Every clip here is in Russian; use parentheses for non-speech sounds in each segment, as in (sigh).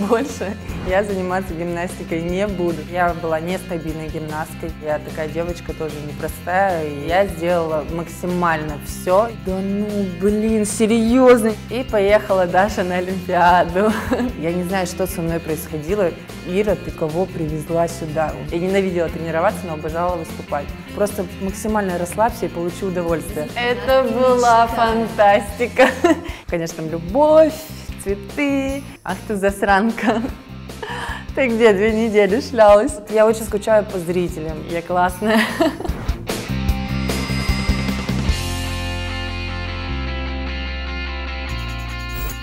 (laughs) больше я заниматься гимнастикой не буду. Я была нестабильной гимнасткой, я такая девочка тоже непростая, и я сделала максимально все. Да ну, блин, серьезно. И поехала Даша на Олимпиаду. (laughs) Я не знаю, что со мной происходило. Ира, ты кого привезла сюда? Я ненавидела тренироваться, но обожала выступать. Просто максимально расслабься и получи удовольствие. Это была фантастика. (laughs) Конечно, там любовь, цветы. Ах ты засранка. Ты где две недели шлялась? Я очень скучаю по зрителям. Я классная.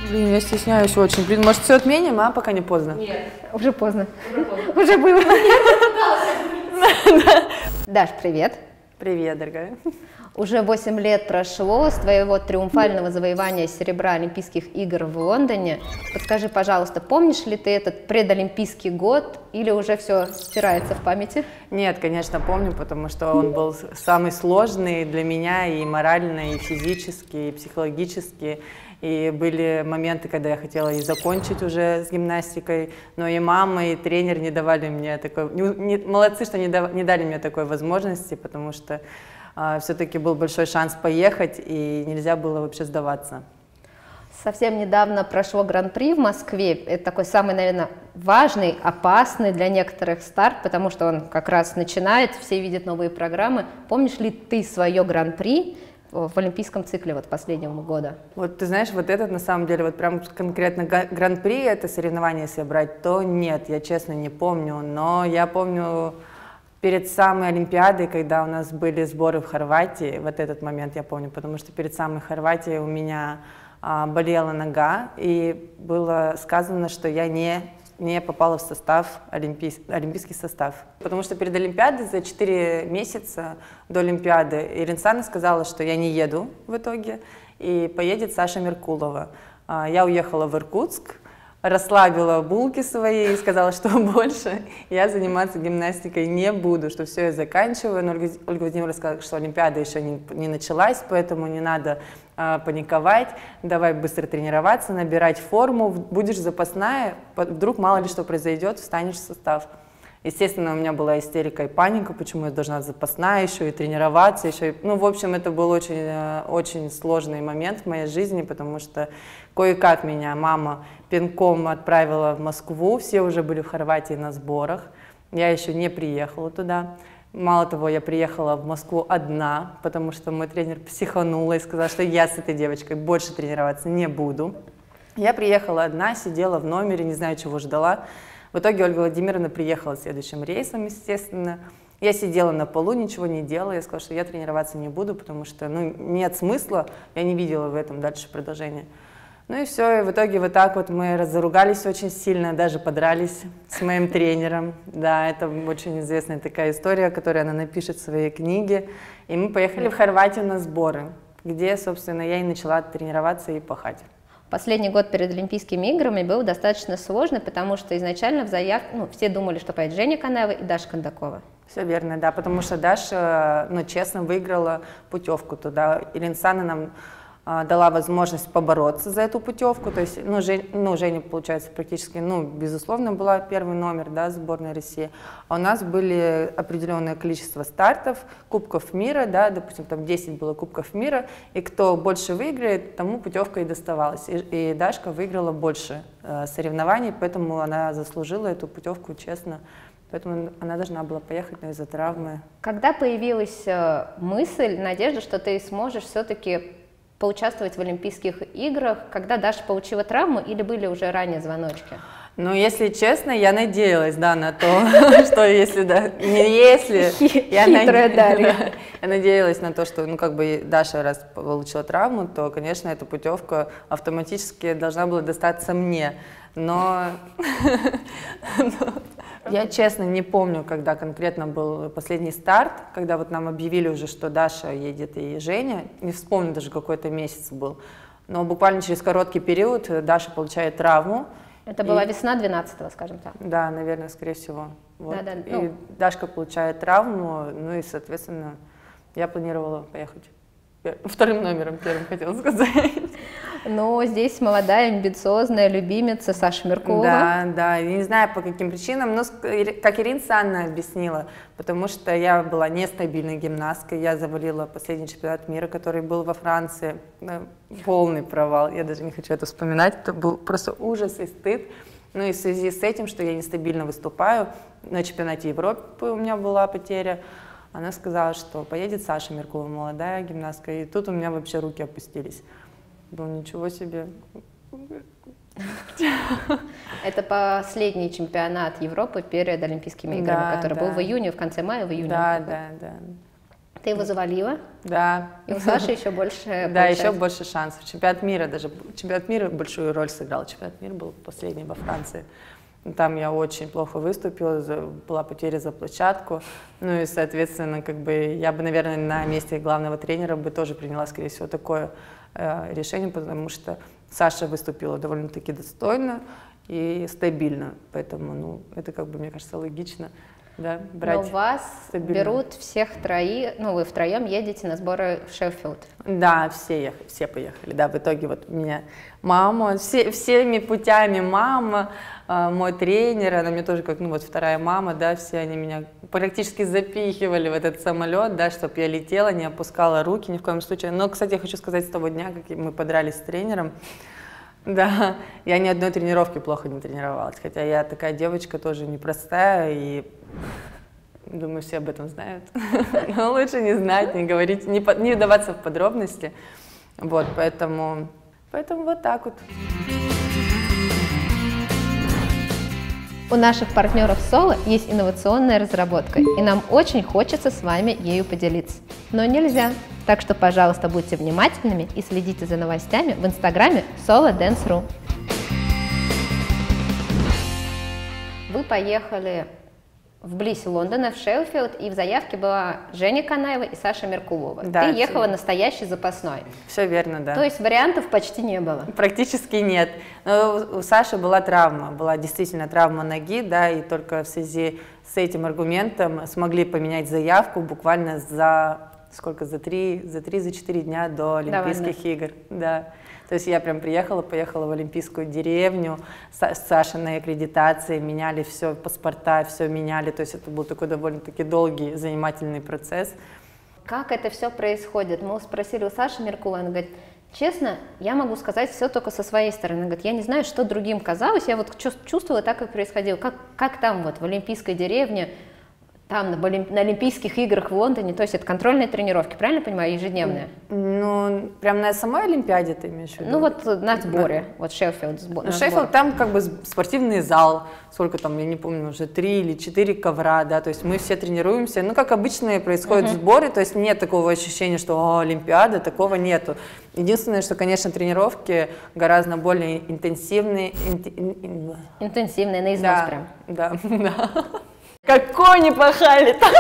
Блин, я стесняюсь очень. Блин, может, все отменим, а пока не поздно? Нет. Уже поздно. Уже было. (laughs) Даш, привет. Привет, дорогая. Уже 8 лет прошло с твоего триумфального завоевания серебра Олимпийских игр в Лондоне. Подскажи, пожалуйста, помнишь ли ты этот предолимпийский год или уже все стирается в памяти? Нет, конечно, помню, потому что он был самый сложный для меня и морально, и физически, и психологически. И были моменты, когда я хотела и закончить уже с гимнастикой, но и мама, и тренер не давали мне такой... Не, не, молодцы, что не, дав, не дали мне такой возможности, потому что все-таки был большой шанс поехать, и нельзя было вообще сдаваться. Совсем недавно прошло Гран-при в Москве. Это такой самый, наверное, важный, опасный для некоторых старт, потому что он как раз начинает, все видят новые программы. Помнишь ли ты свое Гран-при? в олимпийском цикле вот последнего года? Вот ты знаешь, вот этот на самом деле, вот прям конкретно гран-при это соревнование, если брать, то нет, я честно не помню, но я помню перед самой Олимпиадой, когда у нас были сборы в Хорватии, вот этот момент я помню, потому что перед самой Хорватией у меня а, болела нога, и было сказано, что я не не попала в состав, олимпийский, олимпийский состав. Потому что перед Олимпиадой за 4 месяца до Олимпиады Ирина Сана сказала, что я не еду в итоге, и поедет Саша Меркулова. А, я уехала в Иркутск, расслабила булки свои и сказала, что (laughs) больше я заниматься гимнастикой не буду, что все, я заканчиваю. Но Ольга, Ольга Владимировна сказала, что Олимпиада еще не, не началась, поэтому не надо а, паниковать, давай быстро тренироваться, набирать форму, будешь запасная, вдруг мало ли что произойдет, встанешь в состав. Естественно, у меня была истерика и паника, почему я должна запасная еще и тренироваться, еще и... Ну, в общем, это был очень, э, очень сложный момент в моей жизни, потому что кое-как меня мама пинком отправила в Москву, все уже были в Хорватии на сборах, я еще не приехала туда. Мало того, я приехала в Москву одна, потому что мой тренер психанула и сказал, что я с этой девочкой больше тренироваться не буду. Я приехала одна, сидела в номере, не знаю, чего ждала. В итоге Ольга Владимировна приехала следующим рейсом, естественно. Я сидела на полу, ничего не делала. Я сказала, что я тренироваться не буду, потому что ну, нет смысла. Я не видела в этом дальше продолжения. Ну и все, и в итоге вот так вот мы разругались очень сильно, даже подрались с моим (laughs) тренером. Да, это очень известная такая история, которую она напишет в своей книге. И мы поехали в Хорватию на сборы, где, собственно, я и начала тренироваться и пахать. Последний год перед Олимпийскими играми был достаточно сложный, потому что изначально в заявке ну, все думали, что поедет Женя Канаева и Даша Кондакова. Все верно, да, потому что Даша, ну, честно, выиграла путевку туда. Иринсана нам дала возможность побороться за эту путевку. То есть, ну, Жень, ну, Женя, получается, практически, ну, безусловно, была первый номер, да, сборной России. А у нас были определенное количество стартов, кубков мира, да, допустим, там 10 было кубков мира, и кто больше выиграет, тому путевка и доставалась. И, и Дашка выиграла больше э, соревнований, поэтому она заслужила эту путевку, честно. Поэтому она должна была поехать, но из-за травмы. Когда появилась э, мысль, надежда, что ты сможешь все-таки поучаствовать в Олимпийских играх, когда Даша получила травму или были уже ранее звоночки? Ну, если честно, я надеялась, да, на то, (laughs) что если, да, не если, (laughs) я, над... (laughs) я надеялась на то, что, ну, как бы Даша раз получила травму, то, конечно, эта путевка автоматически должна была достаться мне, но я, честно, не помню, когда конкретно был последний старт, когда вот нам объявили уже, что Даша едет и Женя. Не вспомню даже, какой это месяц был. Но буквально через короткий период Даша получает травму. Это была и... весна 12 скажем так. Да, наверное, скорее всего. Вот. Да, да, ну... И Дашка получает травму, ну и, соответственно, я планировала поехать вторым номером первым хотела сказать. Но здесь молодая, амбициозная любимица Саша Меркулова. Да, да, я не знаю по каким причинам, но как Ирина Санна объяснила, потому что я была нестабильной гимнасткой, я завалила последний чемпионат мира, который был во Франции, полный провал, я даже не хочу это вспоминать, это был просто ужас и стыд. Ну и в связи с этим, что я нестабильно выступаю, на чемпионате Европы у меня была потеря, она сказала, что поедет Саша Меркулова, молодая гимнастка, и тут у меня вообще руки опустились. Ну, ничего себе. Это последний чемпионат Европы перед Олимпийскими играми, да, который да. был в июне, в конце мая, в июне. Да, да, да. Ты его завалила? Да. И у Саши еще больше (laughs) Да, еще больше шансов. Чемпионат мира даже, чемпионат мира большую роль сыграл. Чемпионат мира был последний во Франции. Там я очень плохо выступила, была потеря за площадку. Ну и, соответственно, как бы я бы, наверное, на месте главного тренера бы тоже приняла, скорее всего, такое э, решение, потому что Саша выступила довольно-таки достойно и стабильно. Поэтому, ну, это, как бы, мне кажется, логично да, брать. Но вас стабильно. берут всех трои, ну вы втроем едете на сборы в Шеффилд. Да, все, ехали, все поехали, да, в итоге вот меня мама, все, всеми путями мама, э, мой тренер, она мне тоже как, ну вот вторая мама, да, все они меня практически запихивали в этот самолет, да, чтобы я летела, не опускала руки ни в коем случае. Но, кстати, я хочу сказать, с того дня, как мы подрались с тренером, да, я ни одной тренировки плохо не тренировалась, хотя я такая девочка тоже непростая, и думаю, все об этом знают. (laughs) Но лучше не знать, не говорить, не, не вдаваться в подробности. Вот, поэтому, поэтому вот так вот. У наших партнеров Соло есть инновационная разработка, и нам очень хочется с вами ею поделиться. Но нельзя. Так что, пожалуйста, будьте внимательными и следите за новостями в инстаграме Solo Dance.ru. Вы поехали в Блисе Лондона, в Шелфилд, и в заявке была Женя Канаева и Саша Меркулова. Да, Ты ехала все... настоящий запасной. Все верно, да. То есть вариантов почти не было? Практически нет. Но у Саши была травма, была действительно травма ноги, да, и только в связи с этим аргументом смогли поменять заявку буквально за сколько, за три, за три, за четыре дня до Олимпийских Давай, игр. Да. То есть я прям приехала, поехала в Олимпийскую деревню с Сашиной аккредитацией, меняли все, паспорта, все меняли. То есть это был такой довольно-таки долгий, занимательный процесс. Как это все происходит? Мы спросили у Саши Меркулова, она говорит, честно, я могу сказать все только со своей стороны. Говорит, я не знаю, что другим казалось, я вот чувствовала так, как происходило. Как, как там вот в Олимпийской деревне, там, на, на Олимпийских играх в Лондоне, то есть это контрольные тренировки, правильно понимаю, ежедневные? Ну, прям на самой Олимпиаде ты имеешь в виду? Ну, вот на сборе, на... вот Шеффилд. Сбор, ну, Шеффилд, там как бы спортивный зал, сколько там, я не помню, уже три или четыре ковра, да, то есть мы все тренируемся, ну, как обычные происходят uh-huh. сборы, то есть нет такого ощущения, что О, Олимпиада, такого нету. Единственное, что, конечно, тренировки гораздо более интенсивные. Ин... Интенсивные, на износ да, прям. Да, (laughs) да. Как кони пахали там.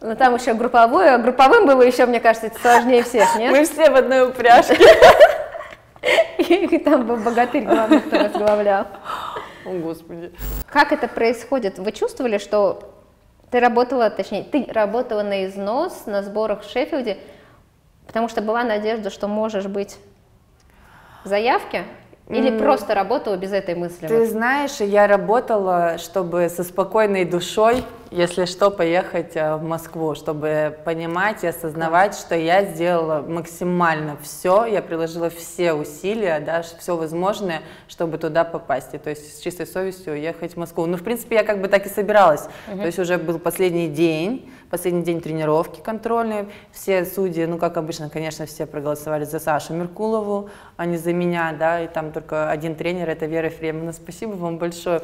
Ну там еще групповое, а групповым было еще, мне кажется, сложнее всех, нет? Мы все в одной упряжке. (laughs) И там был богатырь главный, кто возглавлял. О, Господи. Как это происходит? Вы чувствовали, что ты работала, точнее, ты работала на износ на сборах в Шеффилде, потому что была надежда, что можешь быть в заявке, или mm. просто работала без этой мысли? Ты знаешь, я работала, чтобы со спокойной душой, если что, поехать э, в Москву, чтобы понимать и осознавать, что я сделала максимально все, я приложила все усилия, да, все возможное, чтобы туда попасть. И, то есть с чистой совестью уехать в Москву. Ну, в принципе, я как бы так и собиралась. Uh-huh. То есть уже был последний день, последний день тренировки контрольной. Все судьи, ну, как обычно, конечно, все проголосовали за Сашу Меркулову, а не за меня, да, и там только один тренер, это Вера Ефремовна. Спасибо вам большое.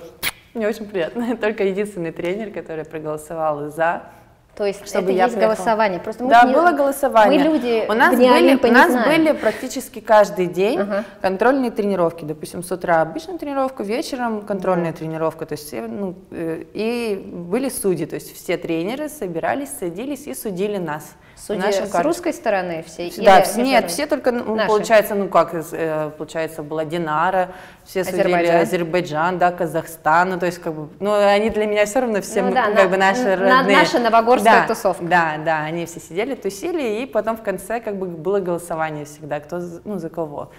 Мне очень приятно. (laughs) Только единственный тренер, который проголосовал за. То есть чтобы это я есть приехала. голосование. Просто мы да, не, было голосование. Мы люди у нас были, у нас были практически каждый день uh-huh. контрольные тренировки. Допустим, с утра обычная тренировка, вечером контрольная uh-huh. тренировка. То есть все, ну, э, и были судьи, то есть все тренеры собирались, садились и судили нас. Судьи с карточке. русской стороны все? Да, или нет, все только, ну, Наши. получается, ну как, э, получается, была Динара, все судили Азербайджан, да, Казахстан, ну то есть как бы, ну они для меня все равно все, ну, да, как на, бы наши на, родные. Наша да, тусовка. Да, да, они все сидели, тусили, и потом в конце как бы было голосование всегда, кто, ну за кого.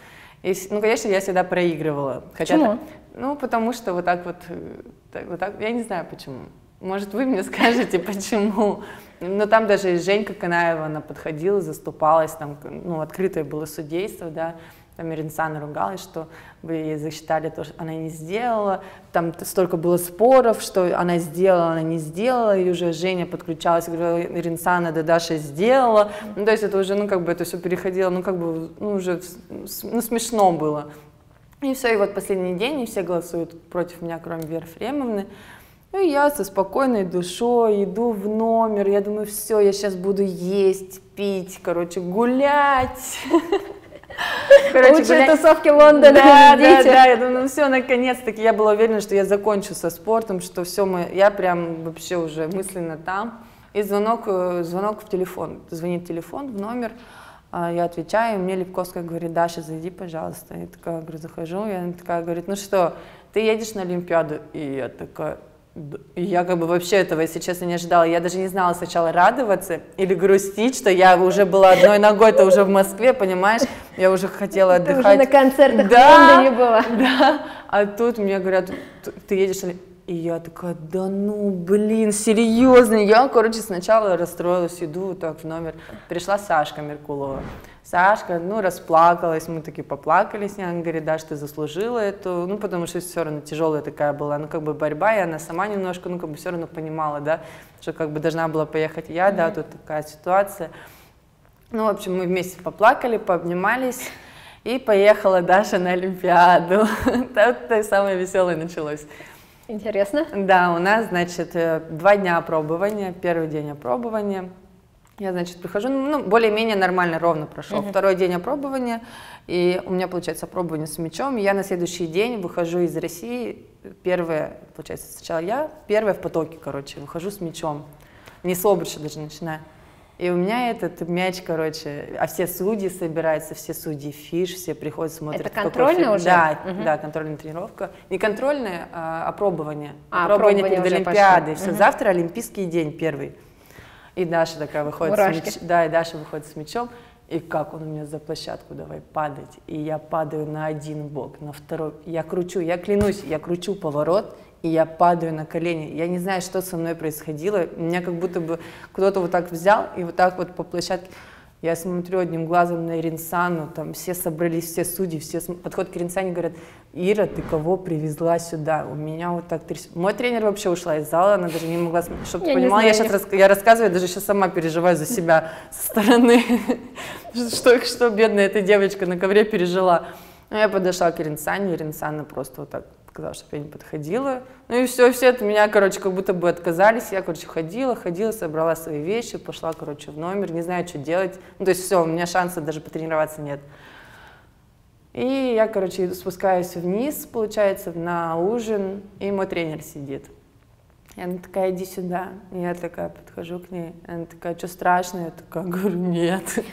И, ну, конечно, я всегда проигрывала. Хотя почему? ну, потому что вот так вот, э, так, вот так, я не знаю почему. Может, вы мне (laughs) скажете, почему? Но там даже Женька Канаева, она подходила, заступалась, там, ну, открытое было судейство, да, там Иринсан ругалась, что вы ей засчитали то, что она не сделала, там столько было споров, что она сделала, она не сделала, и уже Женя подключалась, говорила, Иринсана, да Даша сделала, ну, то есть это уже, ну, как бы это все переходило, ну, как бы, ну, уже, ну, смешно было. И все, и вот последний день, и все голосуют против меня, кроме Веры Фремовны, ну, и я со спокойной душой иду в номер, я думаю, все, я сейчас буду есть, пить, короче, гулять. Короче, Лучшие гулять... тусовки Лондона, да, да, да, я думаю, ну все, наконец-таки, я была уверена, что я закончу со спортом, что все, мы, я прям вообще уже мысленно там. И звонок, э, звонок в телефон, звонит телефон в номер, а я отвечаю, и мне Липковская говорит, Даша, зайди, пожалуйста. Я такая, говорю, захожу, и она такая говорит, ну что, ты едешь на Олимпиаду? И я такая, я как бы вообще этого, если честно, не ожидала. Я даже не знала сначала радоваться или грустить, что я уже была одной ногой-то уже в Москве, понимаешь? Я уже хотела отдыхать. Ты уже на концертах да, в Лондоне была. Да, а тут мне говорят, ты едешь? И я такая, да ну, блин, серьезно. Я, короче, сначала расстроилась, иду так в номер. Пришла Сашка Меркулова. Сашка, ну, расплакалась, мы таки поплакали с ней, она говорит, да, что ты заслужила эту, ну, потому что все равно тяжелая такая была, ну, как бы борьба, и она сама немножко, ну, как бы все равно понимала, да, что как бы должна была поехать я, да, тут такая ситуация. Ну, в общем, мы вместе поплакали, пообнимались, и поехала Даша на Олимпиаду. (laughs) Тут самое веселое началось. Интересно. Да, у нас, значит, э, два дня опробования, первый день опробования – я, значит, прихожу, ну, более-менее нормально, ровно прошел. Uh-huh. Второй день опробования, и у меня, получается, опробование с мячом. Я на следующий день выхожу из России, первое, получается, сначала я, первое в потоке, короче, выхожу с мячом. Не с обруча даже начинаю. И у меня этот мяч, короче, а все судьи собираются, все судьи фиш, все приходят, смотрят. Это контрольная уже? Да, угу. да, контрольная тренировка. Не контрольная, а опробование. А, опробование перед Олимпиадой. Все, угу. завтра Олимпийский день первый. И Даша такая выходит Мурашки. с мячом. Да, и Даша выходит с мячом. И как он у меня за площадку давай падать. И я падаю на один бок, на второй. Я кручу, я клянусь, я кручу поворот, и я падаю на колени. Я не знаю, что со мной происходило. Меня как будто бы кто-то вот так взял и вот так вот по площадке. Я смотрю одним глазом на Иринсану, там все собрались, все судьи, все подходят к Иринсане и говорят, Ира, ты кого привезла сюда? У меня вот так трясет. Мой тренер вообще ушла из зала, она даже не могла, чтобы ты понимала, я сейчас рас... я рассказываю, даже сейчас сама переживаю за себя со стороны, (laughs) что, что бедная эта девочка на ковре пережила. Ну, я подошла к Иринсане, Иринсана просто вот так сказала, чтобы я не подходила. Ну и все, все от меня, короче, как будто бы отказались. Я, короче, ходила, ходила, собрала свои вещи, пошла, короче, в номер, не знаю, что делать. Ну, то есть все, у меня шанса даже потренироваться нет. И я, короче, спускаюсь вниз, получается, на ужин, и мой тренер сидит. И она такая, иди сюда. И я такая подхожу к ней. Она такая, что страшно? Я такая, (laughs) говорю, нет.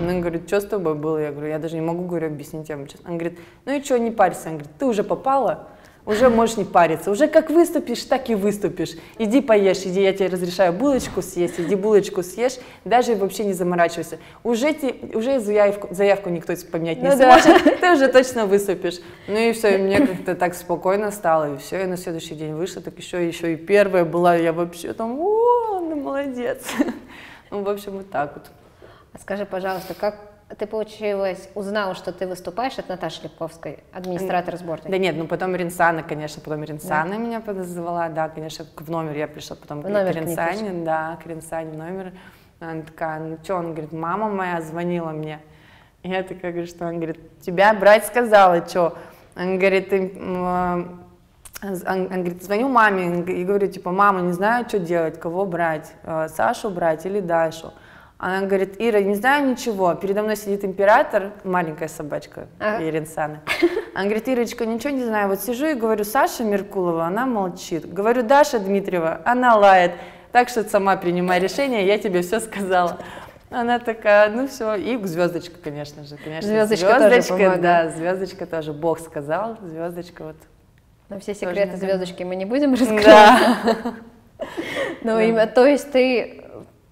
Она говорит, что с тобой было? Я говорю, я даже не могу, говорю, объяснить вам честно. Она говорит, ну и что, не парься. Она говорит, ты уже попала, уже можешь не париться. Уже как выступишь, так и выступишь. Иди поешь, иди, я тебе разрешаю булочку съесть, иди булочку съешь, даже вообще не заморачивайся. Уже, те, уже заявку, заявку никто поменять не ну, сможет, да. (laughs) ты уже точно выступишь. Ну и все, и мне как-то так спокойно стало, и все, и на следующий день вышла, так еще, еще и первая была, я вообще там, о, ну молодец. (laughs) Ну, в общем, вот так вот. Скажи, пожалуйста, как ты, получилось, узнала, что ты выступаешь от Наташи Лепковской, администратора сборной? Да нет, ну потом Ринсана, конечно, потом Ринсана да. меня подозвала, да, конечно, в номер я пришла, потом в к Ринсане, да, к Ринсане в номер. Она такая, ну что, он говорит, мама моя звонила мне. Я такая говорю, что он говорит, тебя брать сказала, что? Он говорит, ты, он, он говорит, звоню маме и говорю, типа, мама, не знаю, что делать, кого брать, э, Сашу брать или Дашу. Она говорит, Ира, не знаю ничего, передо мной сидит император, маленькая собачка ага. Иринсана. Она говорит, Ирочка, ничего не знаю, вот сижу и говорю, Саша Меркулова, она молчит. Говорю, Даша Дмитриева, она лает. Так что сама принимай решение, я тебе все сказала. Она такая, ну все, и звездочка, конечно же, конечно. Звездочка, звездочка тоже да, звездочка тоже. Бог сказал, звездочка вот. Но все секреты звездочки мы не будем раскрывать. (laughs) Да. Ну, то есть ты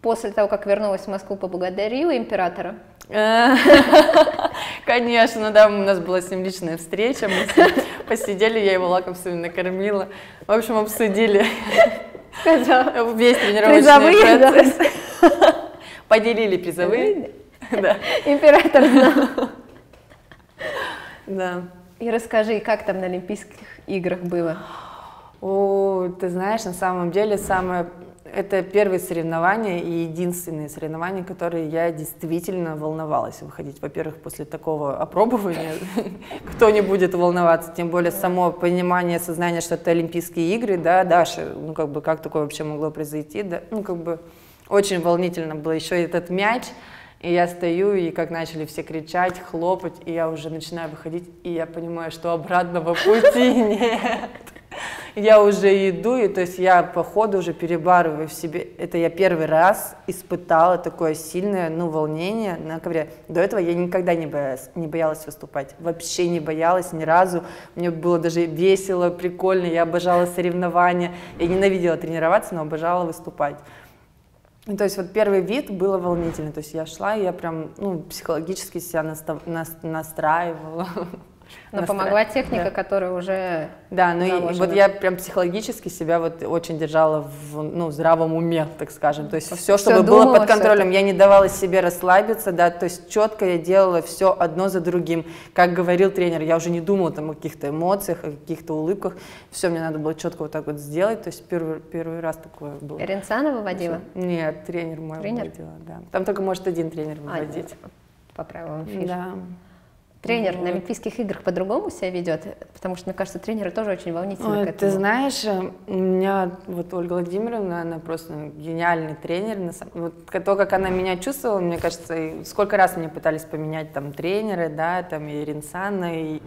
после того, как вернулась в Москву, поблагодарила императора? (laughs) Конечно, да, у нас была с ним личная встреча, мы (laughs) посидели, я его лакомствами накормила. В общем, обсудили весь тренировочный процесс. (laughs) Поделили призовые. Да. Император знал. Да. И расскажи, как там на Олимпийских играх было? О, ты знаешь, на самом деле самое это первые соревнования и единственные соревнования, которые я действительно волновалась выходить. Во-первых, после такого опробования (laughs) кто не будет волноваться, тем более само понимание, сознание, что это Олимпийские игры, да, Даша, ну как бы как такое вообще могло произойти, да, ну как бы очень волнительно было еще этот мяч, и я стою, и как начали все кричать, хлопать, и я уже начинаю выходить, и я понимаю, что обратного пути (laughs) нет я уже иду, и то есть я по ходу уже перебарываю в себе. Это я первый раз испытала такое сильное, ну, волнение на ковре. До этого я никогда не боялась, не боялась выступать. Вообще не боялась ни разу. Мне было даже весело, прикольно. Я обожала соревнования. Я ненавидела тренироваться, но обожала выступать. И, то есть вот первый вид было волнительно. То есть я шла, и я прям ну, психологически себя настав... настраивала. (laughs) Но настро... помогла техника, да. которая уже Да, ну и вот я прям психологически себя вот очень держала в ну, здравом уме, так скажем. То есть все, все чтобы думала, было под контролем. Я не давала себе расслабиться, да, то есть четко я делала все одно за другим. Как говорил тренер, я уже не думала там о каких-то эмоциях, о каких-то улыбках. Все мне надо было четко вот так вот сделать. То есть первый, первый раз такое было. Ренцана выводила? Нет, тренер мой тренер? выводила, да. Там только может один тренер а, выводить. А, по правилам фиш. Да. Тренер вот. на Олимпийских играх по-другому себя ведет? Потому что, мне кажется, тренеры тоже очень волнительны Ой, к этому. Ты знаешь, э, у меня вот Ольга Владимировна, она просто гениальный тренер. Вот то, как она меня чувствовала, мне кажется, сколько раз мне пытались поменять там тренеры, да, там и Ринсана, и,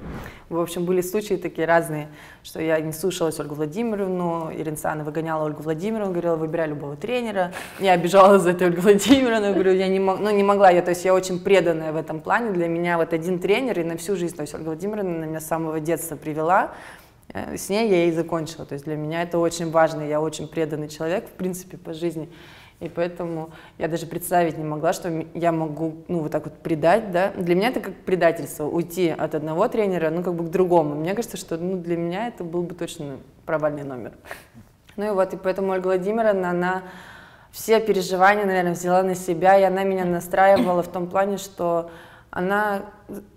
в общем, были случаи такие разные, что я не слушалась Ольгу Владимировну, и Ринсана выгоняла Ольгу Владимировну, говорила, выбирай любого тренера. Я обижалась за эту Ольгу Владимировну, говорю, я не, мог, ну, не могла, я, то есть я очень преданная в этом плане, для меня вот один тренер, тренер и на всю жизнь. То есть Ольга Владимировна меня с самого детства привела, э, с ней я и закончила. То есть для меня это очень важно, я очень преданный человек, в принципе, по жизни. И поэтому я даже представить не могла, что я могу, ну, вот так вот предать, да. Для меня это как предательство, уйти от одного тренера, ну, как бы к другому. Мне кажется, что, ну, для меня это был бы точно провальный номер. Ну и вот, и поэтому Ольга Владимировна, она все переживания, наверное, взяла на себя, и она меня настраивала в том плане, что она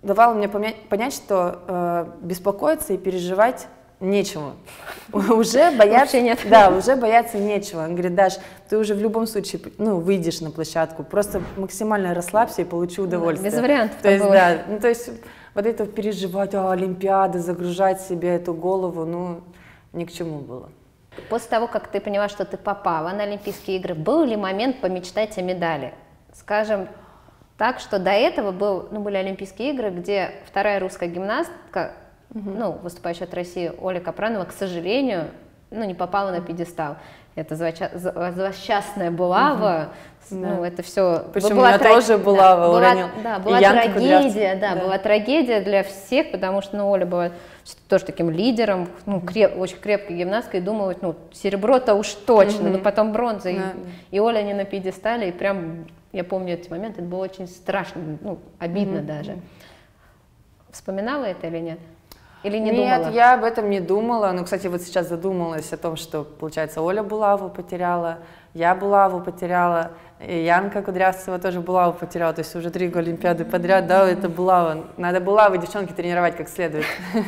давала мне понять, что э, беспокоиться и переживать нечего. (laughs) Уже бояться, нет. да, уже бояться нечего. Он говорит, Даш, ты уже в любом случае, ну, выйдешь на площадку, просто максимально расслабься и получи удовольствие. без вариантов. То есть, было. да, ну, то есть вот это переживать, а, Олимпиады, загружать себе эту голову, ну, ни к чему было. После того, как ты поняла, что ты попала на Олимпийские игры, был ли момент помечтать о медали? Скажем, так что до этого был, ну, были Олимпийские игры, где вторая русская гимнастка, угу. ну, выступающая от России Оля Капранова, к сожалению, ну, не попала на пьедестал. Это злосчастная булава, угу. ну, да. это все... Причем была у меня тра... тоже булава да, уронил. Была, да, была трагедия, да, да, была трагедия для всех, потому что, ну, Оля была тоже таким лидером, ну, креп, очень крепкой гимнасткой, и думала, ну, серебро-то уж точно, угу. но потом бронза, да. и, и Оля не на пьедестале, и прям я помню эти моменты, это было очень страшно, ну, обидно mm-hmm. даже. Вспоминала это или нет? Или не Нет, думала? я об этом не думала. Ну, кстати, вот сейчас задумалась о том, что, получается, Оля Булаву потеряла, я Булаву потеряла, и Янка Кудрявцева тоже Булаву потеряла. То есть уже три Олимпиады подряд, да, это Булава. Надо Булавы, девчонки, тренировать как следует. (laughs)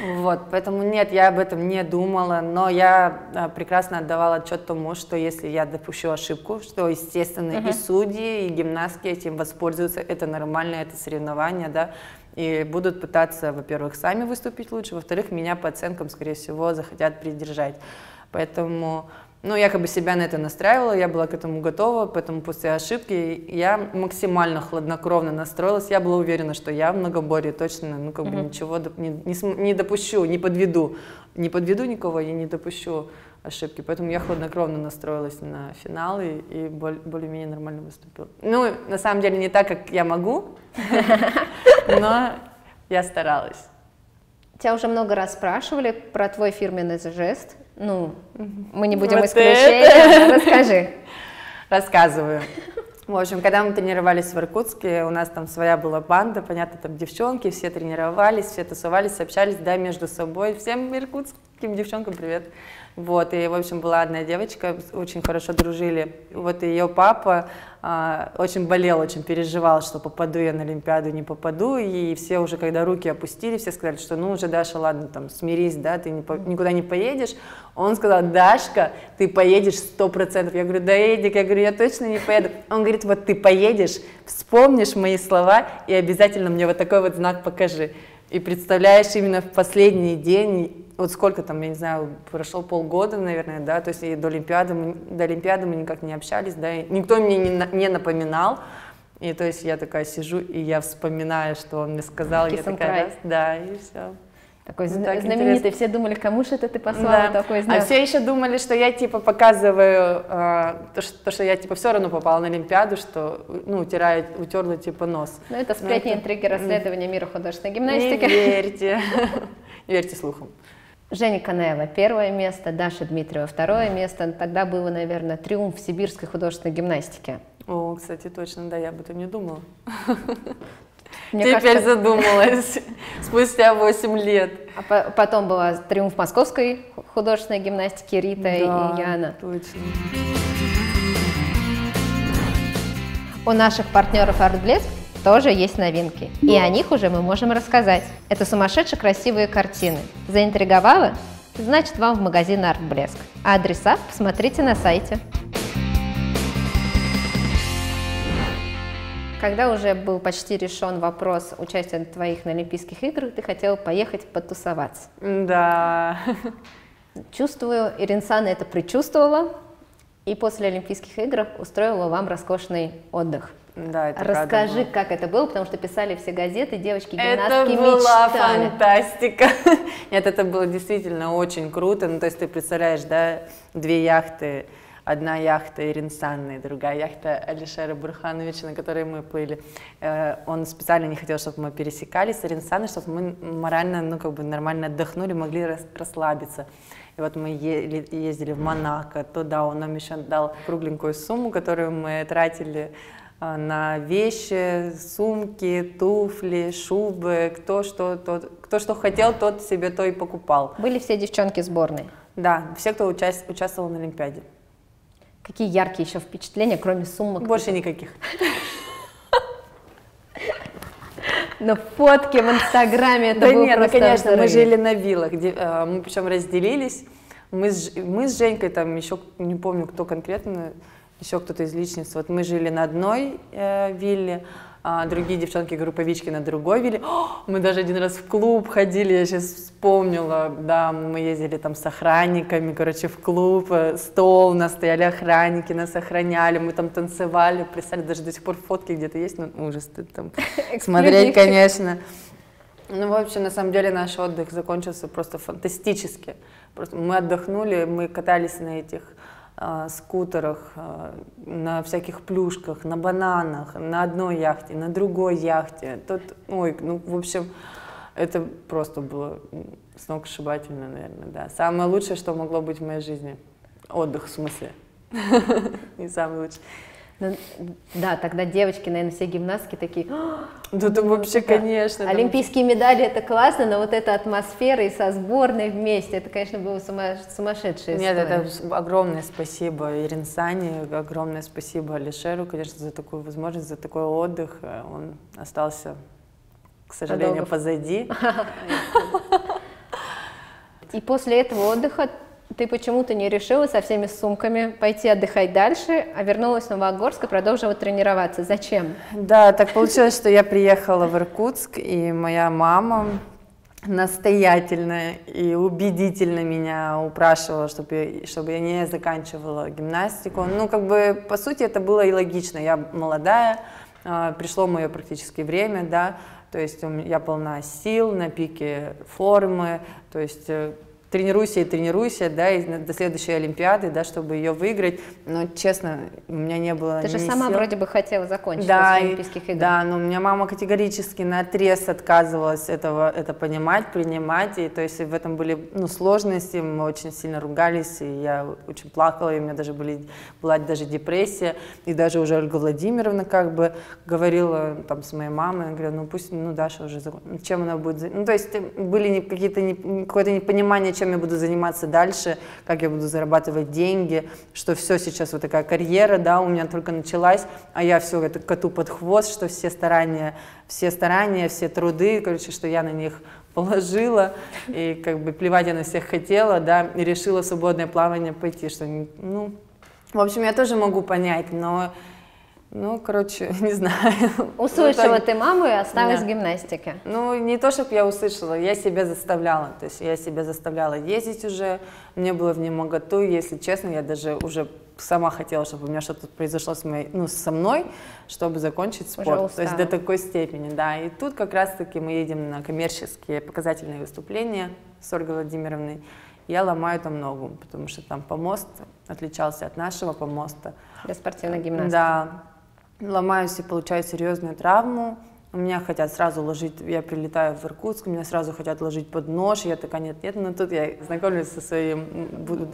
Вот, поэтому нет, я об этом не думала, но я а, прекрасно отдавала отчет тому, что если я допущу ошибку, что, естественно, uh-huh. и судьи, и гимнастки этим воспользуются, это нормально, это соревнование, да, и будут пытаться, во-первых, сами выступить лучше, во-вторых, меня по оценкам, скорее всего, захотят придержать. Поэтому ну, я как бы себя на это настраивала, я была к этому готова, поэтому после ошибки я максимально хладнокровно настроилась. Я была уверена, что я в многоборье точно, ну, как бы mm-hmm. ничего не, не, не допущу, не подведу. Не подведу никого, я не допущу ошибки. Поэтому я хладнокровно настроилась на финал и, и более-менее нормально выступила. Ну, на самом деле, не так, как я могу, (laughs) но я старалась. Тебя уже много раз спрашивали про твой фирменный жест. Ну, мы не будем вот исключением. (laughs) Расскажи. Рассказываю. (laughs) В общем, когда мы тренировались в Иркутске, у нас там своя была банда, понятно, там девчонки, все тренировались, все тусовались, общались, да, между собой. Всем иркутским девчонкам привет. Вот, и, в общем, была одна девочка, очень хорошо дружили. Вот ее папа а, очень болел, очень переживал, что попаду я на Олимпиаду, не попаду. И все уже, когда руки опустили, все сказали, что ну уже, Даша, ладно, там, смирись, да, ты не, никуда не поедешь. Он сказал, Дашка, ты поедешь сто процентов. Я говорю, да, Эдик, я говорю, я точно не поеду. Он говорит, вот ты поедешь, вспомнишь мои слова и обязательно мне вот такой вот знак покажи. И представляешь, именно в последний день вот сколько там, я не знаю, прошел полгода, наверное, да, то есть и до Олимпиады мы, до Олимпиады мы никак не общались, да, и никто мне не, не напоминал, и то есть я такая сижу, и я вспоминаю, что он мне сказал, я такая, раз, да, и все. Такой ну, знаменитый, интересно. все думали, кому же это ты послала да. такой знак? А все еще думали, что я типа показываю э, то, что, то, что я типа все равно попала на Олимпиаду, что ну утирает, утерла типа нос. Ну это сплетни, это... интриги, расследования мира художественной гимнастики. (laughs) Не верьте, верьте слухам. Женя Канаева первое место, Даша Дмитриева второе место. Тогда было, наверное, триумф сибирской художественной гимнастики. О, кстати, точно, да, я об этом не думала. (laughs) Мне Теперь кажется... задумалась, (laughs) спустя 8 лет. А потом была триумф московской художественной гимнастики Рита да, и Яна. точно. У наших партнеров «Артблеск» тоже есть новинки. И о них уже мы можем рассказать. Это сумасшедше красивые картины. Заинтриговало? Значит, вам в магазин Арт Блеск. А адреса посмотрите на сайте. Когда уже был почти решен вопрос участия твоих на Олимпийских играх, ты хотела поехать потусоваться. Да. Чувствую, Иринсана это предчувствовала, и после Олимпийских игр устроила вам роскошный отдых. Да, это Расскажи, как это было, потому что писали все газеты, девочки гимнастки Это была мечтали. фантастика. (laughs) Нет, это было действительно очень круто. Ну, то есть ты представляешь, да, две яхты, одна яхта Ирин Санны, другая яхта Алишера Бурхановича, на которой мы плыли. Э, он специально не хотел, чтобы мы пересекались с Ирин Санной, чтобы мы морально, ну, как бы нормально отдохнули, могли расслабиться. И вот мы ездили в Монако, туда он нам еще дал кругленькую сумму, которую мы тратили на вещи, сумки, туфли, шубы, кто что, тот, кто что хотел, тот себе то и покупал. Были все девчонки сборной? Да, все, кто участ, участвовал на Олимпиаде. Какие яркие еще впечатления, кроме сумок? Больше никаких. Но фотки в Инстаграме это да нет, ну конечно, мы жили на виллах, где, э, мы причем разделились. Мы с, мы с Женькой там еще не помню, кто конкретно, еще кто-то из личниц. Вот мы жили на одной э, вилле, а другие девчонки групповички на другой вилле. О, мы даже один раз в клуб ходили, я сейчас вспомнила, да, мы ездили там с охранниками, короче, в клуб, э, стол, у нас стояли охранники, нас охраняли, мы там танцевали, представили, даже до сих пор фотки где-то есть, ну, ужас, там смотреть, конечно. Ну, в общем, на самом деле наш отдых закончился просто фантастически. Просто мы отдохнули, мы катались на этих скутерах, э, на всяких плюшках, на бананах, на одной яхте, на другой яхте. Тут, ой, ну, в общем, это просто было сногсшибательно, наверное, да. Самое лучшее, что могло быть в моей жизни. Отдых, в смысле. (laughs) Не самый лучший. Ну, да, тогда девочки, наверное, все гимнастки такие. Да, там вообще, конечно. Олимпийские медали это классно, но вот эта атмосфера и со сборной вместе, это, конечно, было сумасшедшее. Нет, это огромное спасибо Ирин Сане, огромное спасибо Алишеру, конечно, за такую возможность, за такой отдых. Он остался, к сожалению, Подолгов. позади. (laughs) И после этого отдыха ты почему-то не решила со всеми сумками пойти отдыхать дальше, а вернулась в Новогорск и продолжила тренироваться. Зачем? Да, так получилось, что я приехала в Иркутск, и моя мама настоятельно и убедительно меня упрашивала, чтобы, чтобы я не заканчивала гимнастику. Ну, как бы, по сути, это было и логично. Я молодая, а, пришло мое практически время, да, то есть я полна сил, на пике формы, то есть э, тренируйся и тренируйся, да, и до следующей Олимпиады, да, чтобы ее выиграть. Но, честно, у меня не было Ты же сама сил. вроде бы хотела закончить да, после Олимпийских игр. Да, но у меня мама категорически на отрез отказывалась этого, это понимать, принимать, и то есть в этом были, ну, сложности, мы очень сильно ругались, и я очень плакала, и у меня даже были, была даже депрессия, и даже уже Ольга Владимировна как бы говорила там с моей мамой, я говорю, ну пусть, ну Даша уже, закончит. чем она будет, ну то есть были какие-то, какое-то непонимание, чем я буду заниматься дальше, как я буду зарабатывать деньги, что все сейчас вот такая карьера, да, у меня только началась, а я все это коту под хвост, что все старания, все старания, все труды, короче, что я на них положила, и как бы плевать я на всех хотела, да, и решила свободное плавание пойти, что, ну, в общем, я тоже могу понять, но ну, короче, (laughs) не знаю. Услышала ты маму и осталась да. в гимнастике. Ну, не то, чтобы я услышала, я себя заставляла. То есть я себя заставляла ездить уже, мне было в немоготу, если честно, я даже уже сама хотела, чтобы у меня что-то произошло с моей, ну, со мной, чтобы закончить спорт. То есть до такой степени, да. И тут как раз-таки мы едем на коммерческие показательные выступления с Ольгой Владимировной. Я ломаю там ногу, потому что там помост отличался от нашего помоста. Для спортивной гимнастики. Да, ломаюсь и получаю серьезную травму. Меня хотят сразу ложить, я прилетаю в Иркутск, меня сразу хотят ложить под нож, я такая, нет, нет, но тут я знакомлюсь со своим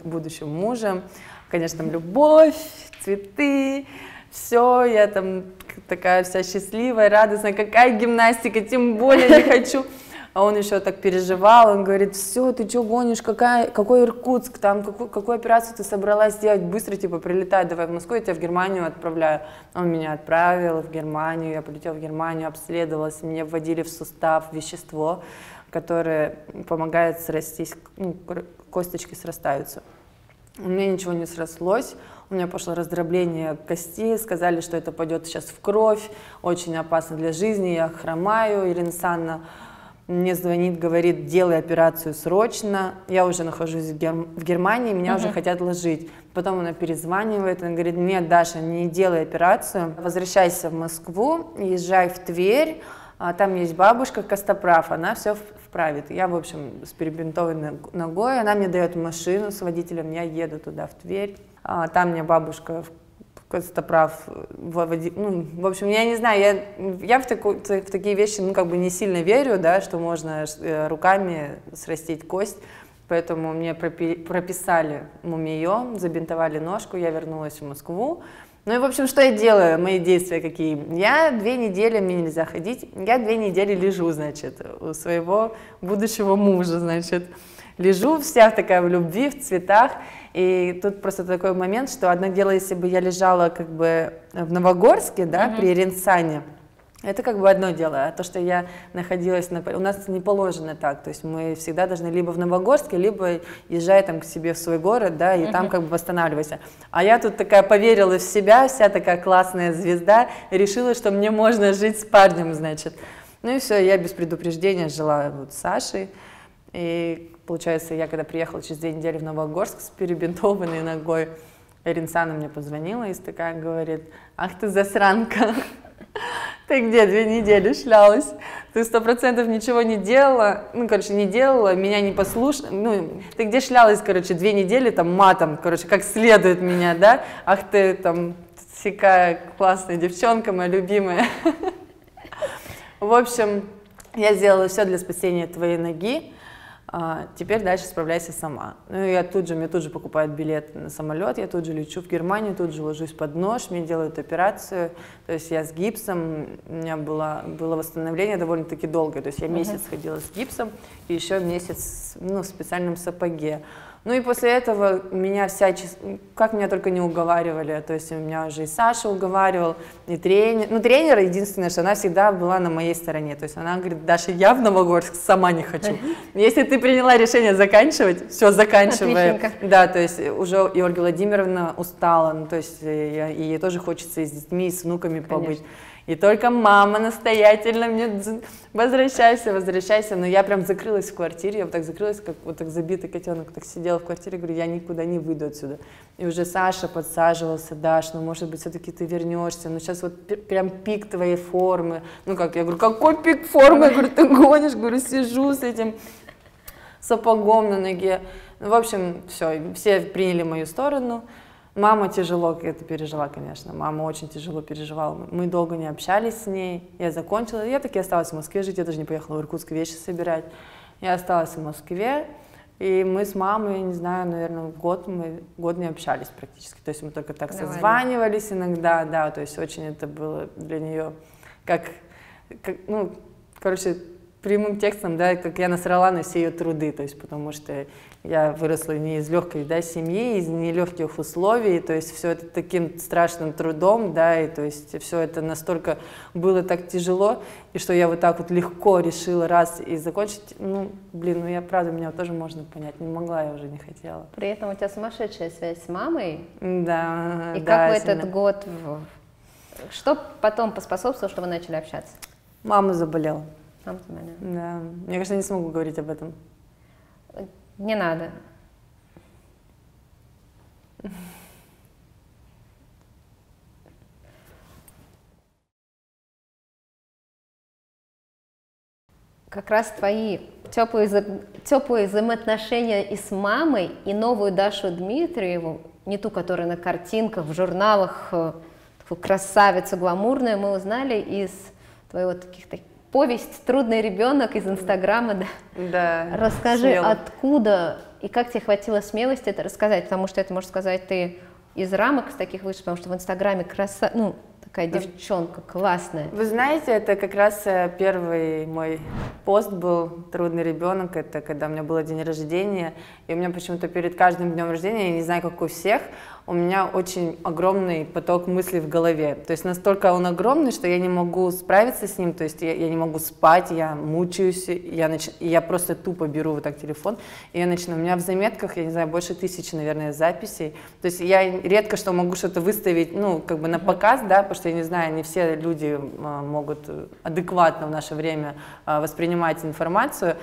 будущим мужем, конечно, там любовь, цветы, все, я там такая вся счастливая, радостная, какая гимнастика, тем более не хочу а он еще так переживал, он говорит, все, ты что гонишь, какая, какой Иркутск, там, какую, какую операцию ты собралась сделать, быстро, типа, прилетай, давай в Москву, я тебя в Германию отправляю. Он меня отправил в Германию, я полетела в Германию, обследовалась, мне вводили в сустав вещество, которое помогает срастись, ну, косточки срастаются. У меня ничего не срослось, у меня пошло раздробление костей, сказали, что это пойдет сейчас в кровь, очень опасно для жизни, я хромаю, Ирина Санна мне звонит, говорит, делай операцию срочно. Я уже нахожусь в, Гер... в Германии, меня uh-huh. уже хотят ложить. Потом она перезванивает, она говорит, нет, Даша, не делай операцию, возвращайся в Москву, езжай в Тверь, а там есть бабушка Костоправ, она все вправит. Я, в общем, с перебинтованной ногой, она мне дает машину с водителем, я еду туда, в Тверь. А, там мне бабушка Костоправ, ну, в общем, я не знаю, я, я в, таку, в такие вещи, ну, как бы не сильно верю, да, что можно э, руками срастить кость, поэтому мне прописали мумиё, забинтовали ножку, я вернулась в Москву, ну и, в общем, что я делаю, мои действия какие? Я две недели, мне нельзя ходить, я две недели лежу, значит, у своего будущего мужа, значит, лежу вся такая в любви, в цветах, и тут просто такой момент, что одно дело, если бы я лежала как бы в Новогорске, да, mm-hmm. при Ренсане, это как бы одно дело, а то, что я находилась на... У нас не положено так, то есть мы всегда должны либо в Новогорске, либо езжай там к себе в свой город, да, и uh-huh. там как бы восстанавливайся. А я тут такая поверила в себя, вся такая классная звезда, решила, что мне можно жить с парнем, значит. Ну и все, я без предупреждения жила вот с Сашей, и Получается, я когда приехала через две недели в Новогорск с перебинтованной ногой, Ринсана мне позвонила и такая говорит, ах ты засранка, (laughs) ты где две недели шлялась? Ты сто процентов ничего не делала, ну, короче, не делала, меня не послушала, ну, ты где шлялась, короче, две недели там матом, короче, как следует меня, да? Ах ты там такая классная девчонка, моя любимая. (laughs) В общем, я сделала все для спасения твоей ноги, а, теперь дальше справляйся сама. Ну, я тут же, мне тут же покупают билет на самолет, я тут же лечу в Германию, тут же ложусь под нож, мне делают операцию, то есть я с гипсом, у меня было, было восстановление довольно-таки долгое, то есть я месяц uh-huh. ходила с гипсом и еще месяц ну, в специальном сапоге. Ну и после этого меня всячески, как меня только не уговаривали, то есть у меня уже и Саша уговаривал, и тренер, ну тренер единственное, что она всегда была на моей стороне, то есть она говорит, Даша, я в Новогорск сама не хочу. Если ты приняла решение заканчивать, все, заканчивай. Да, то есть уже и Ольга Владимировна устала, ну то есть и ей тоже хочется и с детьми, и с внуками побыть. И только мама настоятельно мне возвращайся, возвращайся. Но я прям закрылась в квартире, я вот так закрылась, как вот так забитый котенок, так сидела в квартире, говорю, я никуда не выйду отсюда. И уже Саша подсаживался, Даш, ну может быть все-таки ты вернешься, ну сейчас вот прям пик твоей формы. Ну как, я говорю, какой пик формы? Я говорю, ты гонишь? Говорю, сижу с этим сапогом на ноге. Ну, в общем, все, все приняли мою сторону. Мама тяжело это пережила, конечно. Мама очень тяжело переживала. Мы долго не общались с ней. Я закончила. Я таки осталась в Москве жить. Я даже не поехала в Иркутск вещи собирать. Я осталась в Москве. И мы с мамой, не знаю, наверное, год мы год не общались практически. То есть мы только так Давай. созванивались иногда, да. То есть очень это было для нее как, как ну, короче, прямым текстом, да, как я насрала на все ее труды, то есть потому что я выросла не из легкой да, семьи, из нелегких условий, то есть все это таким страшным трудом, да, и то есть все это настолько было так тяжело, и что я вот так вот легко решила раз и закончить, ну, блин, ну я правда, меня тоже можно понять, не могла, я уже не хотела. При этом у тебя сумасшедшая связь с мамой. Да, И да, как в этот год, что потом поспособствовало, что вы начали общаться? Мама заболела. Мама заболела. Да, мне кажется, не смогу говорить об этом. Не надо. Как раз твои теплые, теплые взаимоотношения и с мамой, и новую Дашу Дмитриеву, не ту, которая на картинках, в журналах, э, такую красавицу гламурную, мы узнали из твоего таких повесть «Трудный ребенок» из Инстаграма, да? Да. Расскажи, смело. откуда и как тебе хватило смелости это рассказать, потому что это, можно сказать, ты из рамок с таких вышел, потому что в Инстаграме краса, ну, такая девчонка классная. Вы знаете, это как раз э, первый мой пост был «Трудный ребенок», это когда у меня было день рождения, и у меня почему-то перед каждым днем рождения, я не знаю, как у всех, у меня очень огромный поток мыслей в голове. То есть настолько он огромный, что я не могу справиться с ним, то есть я, я не могу спать, я мучаюсь, я, нач... я просто тупо беру вот так телефон, и я начинаю. У меня в заметках, я не знаю, больше тысячи, наверное, записей. То есть я редко что могу что-то выставить, ну, как бы на показ, да, потому что я не знаю, не все люди а, могут адекватно в наше время а, воспринимать информацию.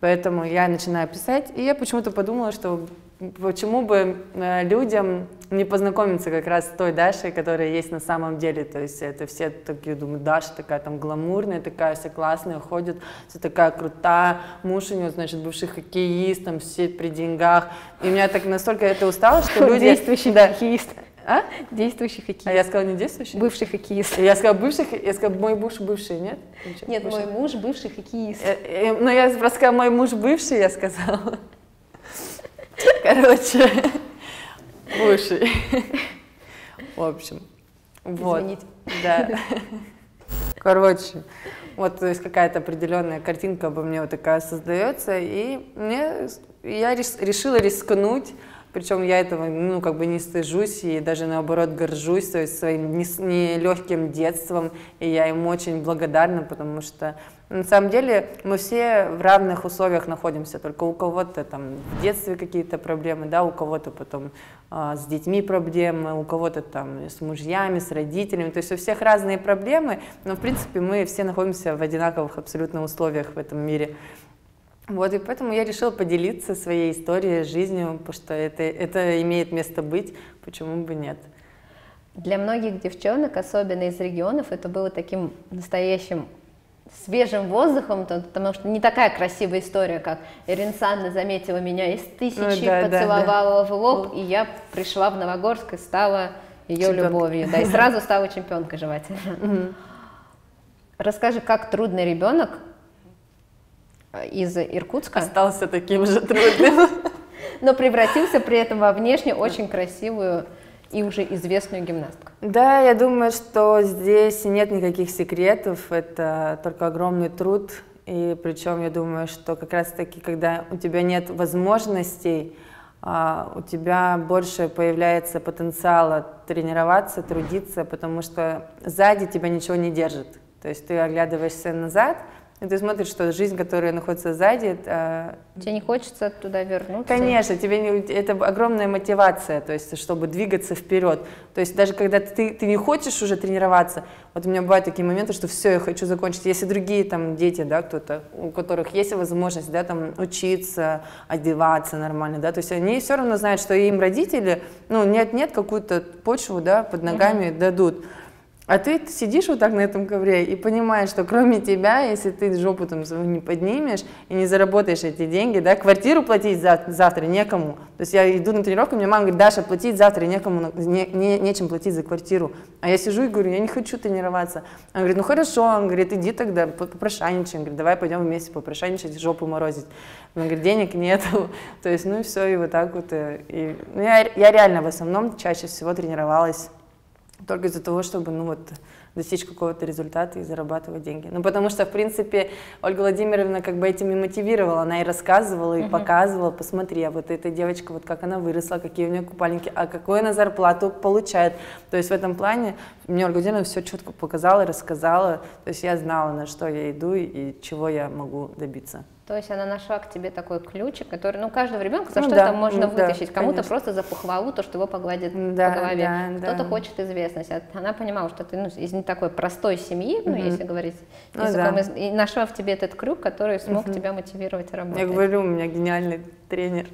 Поэтому я начинаю писать, и я почему-то подумала, что почему бы э, людям не познакомиться как раз с той Дашей, которая есть на самом деле. То есть это все такие думают, Даша такая там гламурная, такая вся классная, ходит, вся такая крутая, муж у нее, значит, бывший хоккеист, там все при деньгах. И меня так настолько это устало, что (laughs) люди... Действующий да. хоккеист. А? Действующий хоккеист. А я сказала не действующий? Бывший хоккеист. Я сказала бывший, я сказала мой муж бывший, нет? Ничего, нет, бывший. мой муж бывший хоккеист. Э, э, ну я просто сказала мой муж бывший, я сказала. Короче, бывший. В общем, вот. Извините. Да. Короче, вот то есть какая-то определенная картинка обо мне вот такая создается, и мне я решила рискнуть причем я этого, ну, как бы не стыжусь и даже наоборот горжусь то есть своим нелегким детством, и я им очень благодарна, потому что на самом деле мы все в равных условиях находимся, только у кого-то там в детстве какие-то проблемы, да, у кого-то потом а, с детьми проблемы, у кого-то там с мужьями, с родителями, то есть у всех разные проблемы, но в принципе мы все находимся в одинаковых абсолютно условиях в этом мире. Вот, и поэтому я решила поделиться своей историей, жизнью, потому что это, это имеет место быть, почему бы нет. Для многих девчонок, особенно из регионов, это было таким настоящим свежим воздухом, потому что не такая красивая история, как Ирина Санна заметила меня из тысячи, ну, да, поцеловала да, да. в лоб, и я пришла в Новогорск и стала ее Чемпионка. любовью, да, и (laughs) сразу стала чемпионкой желательно. Расскажи, как трудный ребенок из Иркутска. Остался таким же трудным. (laughs) Но превратился при этом во внешне очень красивую и уже известную гимнастку. Да, я думаю, что здесь нет никаких секретов, это только огромный труд. И причем я думаю, что как раз-таки, когда у тебя нет возможностей, а, у тебя больше появляется потенциала тренироваться, трудиться, потому что сзади тебя ничего не держит. То есть ты оглядываешься назад, и ты смотришь, что жизнь, которая находится сзади... Это... Тебе не хочется туда вернуться? Конечно, тебе не... это огромная мотивация, то есть, чтобы двигаться вперед. То есть даже когда ты, ты не хочешь уже тренироваться, вот у меня бывают такие моменты, что все, я хочу закончить. Если другие там дети, да, кто-то, у которых есть возможность, да, там учиться, одеваться нормально, да, то есть они все равно знают, что им родители, ну, нет-нет, какую-то почву, да, под ногами mm-hmm. дадут. А ты сидишь вот так на этом ковре и понимаешь, что кроме тебя, если ты жопу там свою не поднимешь и не заработаешь эти деньги, да, квартиру платить за, завтра некому. То есть я иду на тренировку, мне мама говорит, Даша, платить завтра некому, не, не, нечем платить за квартиру. А я сижу и говорю, я не хочу тренироваться. Она говорит, ну хорошо, он говорит, иди тогда попрошайничаем. Говорит, давай пойдем вместе попрошайничать, жопу морозить. Он говорит, денег нету. (laughs) То есть, ну и все, и вот так вот. э, И, ну, я, я реально в основном чаще всего тренировалась только из-за того, чтобы, ну вот, достичь какого-то результата и зарабатывать деньги. Ну, потому что, в принципе, Ольга Владимировна как бы этим и мотивировала, она и рассказывала, и показывала, посмотри, а вот эта девочка, вот как она выросла, какие у нее купальники, а какую она зарплату получает. То есть в этом плане мне Ольга Владимировна все четко показала, рассказала, то есть я знала, на что я иду и чего я могу добиться. То есть она нашла к тебе такой ключик, который, ну, каждого ребенка за Ну что-то да, можно ну да, вытащить. Кому-то просто за похвалу, то, что его погладит Да, по голове. да, Кто-то да. хочет известность. Она понимала, что ты ну, из не такой простой семьи, ну, если говорить Ну языком, да. и нашла в тебе этот крюк, который смог тебя мотивировать работать. Я говорю, у меня гениальный тренер.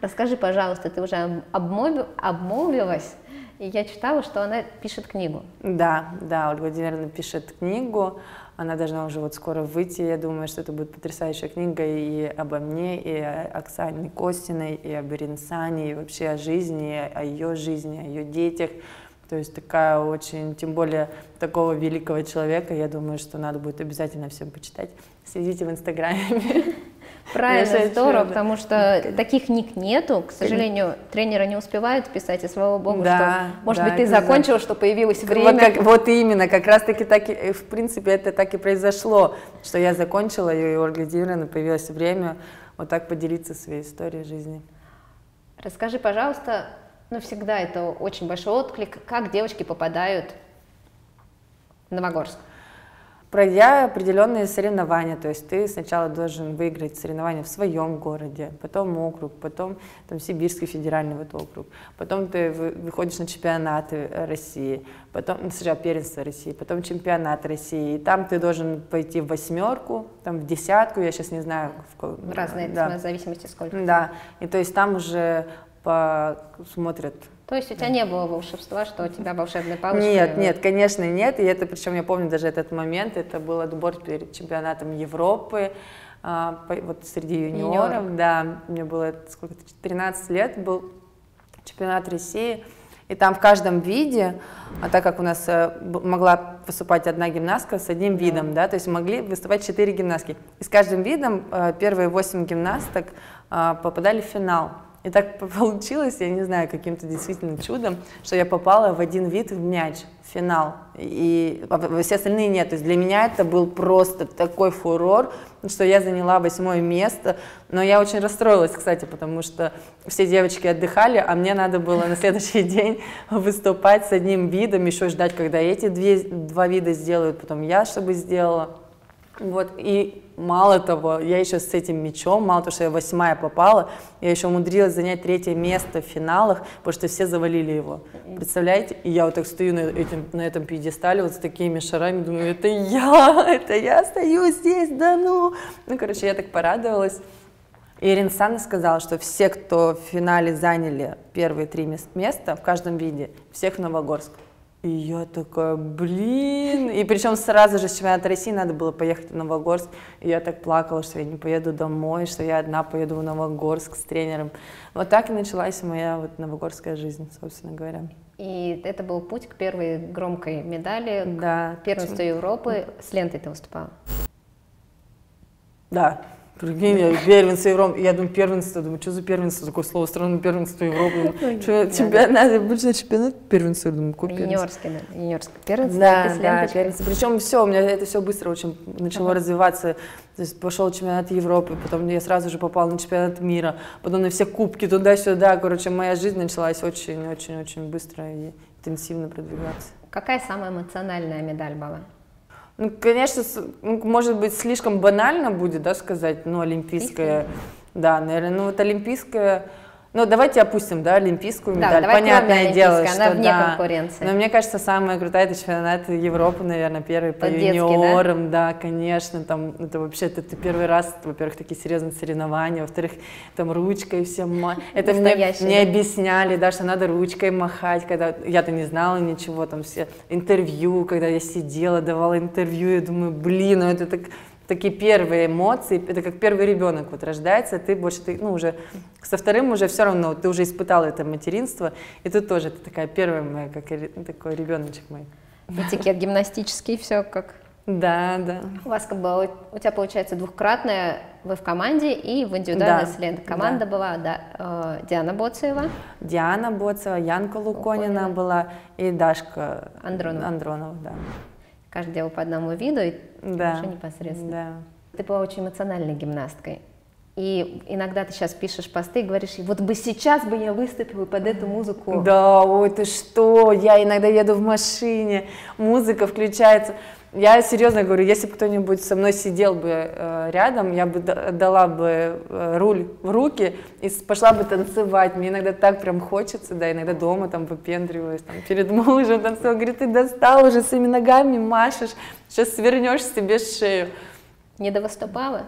Расскажи, пожалуйста, ты уже об- обмолви- обмолвилась, и я читала, что она пишет книгу. Да, да, Ольга Владимировна пишет книгу, она должна уже вот скоро выйти, я думаю, что это будет потрясающая книга и обо мне, и о Оксане Костиной, и об Иринсане, и вообще о жизни, о ее жизни, о ее детях. То есть такая очень, тем более такого великого человека, я думаю, что надо будет обязательно всем почитать. Следите в Инстаграме. (laughs) Правильно, здорово, потому что таких книг нету. К сожалению, тренеры не успевают писать, и слава богу, Да, что, может да, быть, ты закончила, что появилось Вот, время. как- вот именно, как раз таки так и, в принципе, это так и произошло, что я закончила ее, и у Ольги появилось время вот так поделиться своей историей жизни. Расскажи, пожалуйста, ну всегда это очень большой отклик, как девочки попадают в Новогорск. Пройдя определенные соревнования, то есть ты сначала должен выиграть соревнования в своем городе, потом округ, потом там Сибирский федеральный вот округ, потом ты вы- выходишь на чемпионаты России, потом ну, сначала первенство России, потом чемпионат России, и там ты должен пойти в восьмерку, там в десятку, я сейчас не знаю, в Разные, да. в зависимости сколько. Да, и то есть там уже посмотрят. То есть у тебя не было волшебства, что у тебя волшебная палочка? Нет, нет, конечно, нет. И это, причем я помню даже этот момент, это был отбор перед чемпионатом Европы, а, по- вот среди юниоров, Юниоров. да, мне было сколько 13 лет, был чемпионат России, и там в каждом виде, а так как у нас э, могла выступать одна гимнастка с одним видом, да, то есть могли выступать четыре гимнастки. И с каждым видом э, первые восемь гимнасток а, попадали в финал. И так по- (laughs) получилось, я не знаю, каким-то действительно чудом, что я попала в один вид в мяч, в финал. И все остальные нет. То есть для меня это был просто такой фурор, что я заняла восьмое место. Но я очень расстроилась, кстати, потому что все девочки отдыхали, а мне надо было на следующий (laughs) день выступать с одним видом, еще ждать, когда эти две, два вида сделают, потом я чтобы сделала. Вот, и мало того, я еще с этим мячом, мало того, что я восьмая попала, я еще умудрилась занять третье место в финалах, потому что все завалили его. Представляете? И я вот так стою на, этим, на этом пьедестале вот с такими шарами, думаю, это я, (laughs) это я стою здесь, да ну. Ну, короче, я так порадовалась. И Ирина Санна сказала, что все, кто в финале заняли первые три мес- места в каждом виде, всех в Новогорск. И я такая, блин. И причем сразу же с чемпионата России надо было поехать в Новогорск. И я так плакала, что я не поеду домой, что я одна поеду в Новогорск с тренером. Вот так и началась моя вот новогорская жизнь, собственно говоря. И это был путь к первой громкой медали, Да. к первенству Европы. С лентой ты выступала. Да. Прикинь, я первенство Европы. Я думаю, первенство. Думаю, что за первенство? Такое слово странное, первенство Европы. Что, чемпионат, я больше чемпионат первенство. Думаю, какой? Юниорский, да, юниорский первенство. Да, да, первенство. Причем все, у меня это все быстро очень начало развиваться. То есть пошел чемпионат Европы, потом я сразу же попала на чемпионат мира, потом на все кубки туда-сюда. Короче, моя жизнь началась очень-очень-очень быстро и интенсивно продвигаться. Какая самая эмоциональная медаль была? Ну, конечно, ну, может быть, слишком банально будет, да, сказать, ну, олимпийская, да, наверное, ну, вот олимпийская, Ну, давайте опустим, да, олимпийскую Да, медаль. давай Понятное дело, что она вне да. конкуренции. Но мне кажется, самая крутая это чемпионат Европы, наверное, первый по Тот детский, да? юниорам, да? конечно, там это вообще это, ты первый раз, во-первых, такие серьезные соревнования, во-вторых, там ручкой все, ма- это мне, мне да? объясняли, да, что надо ручкой махать, когда я-то не знала ничего, там все интервью, когда я сидела, давала интервью, я думаю, блин, ну это так такие первые эмоции, это как первый ребенок вот рождается, ты больше, ты, ну, уже со вторым уже все равно, ты уже испытал это материнство, и тут тоже ты такая первая моя, как такой ребеночек мой. Этикет гимнастический, все как Да, да. У вас как бы у тебя получается двухкратная, вы в команде и в индивидуальной Да, сленд. Команда была да, э, Диана Боцева, Диана Боцева, Янка Луконина Луконина. была и Дашка Андронова. Андронова, да. Каждый делал по одному виду, и Да. уже непосредственно. Да. Ты была очень эмоциональной гимнасткой. И иногда ты сейчас пишешь посты и говоришь, вот бы сейчас бы я выступила под эту музыку. Да, ой, ты что, я иногда еду в машине, музыка включается. Я серьезно говорю, если бы кто-нибудь со мной сидел бы э, рядом, я бы да- дала бы э, руль в руки и пошла бы танцевать. Мне иногда так прям хочется, да, иногда дома там выпендриваюсь, там, перед мужем танцевала. Говорит, ты достал уже своими ногами, машешь, сейчас свернешь себе шею. Не довыступала?